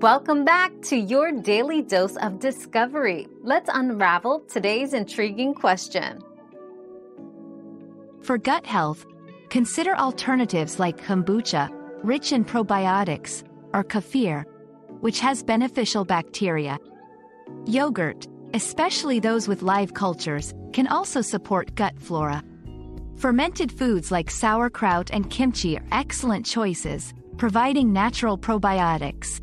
Welcome back to your daily dose of discovery. Let's unravel today's intriguing question. For gut health, consider alternatives like kombucha, rich in probiotics, or kefir, which has beneficial bacteria. Yogurt, especially those with live cultures, can also support gut flora. Fermented foods like sauerkraut and kimchi are excellent choices, providing natural probiotics.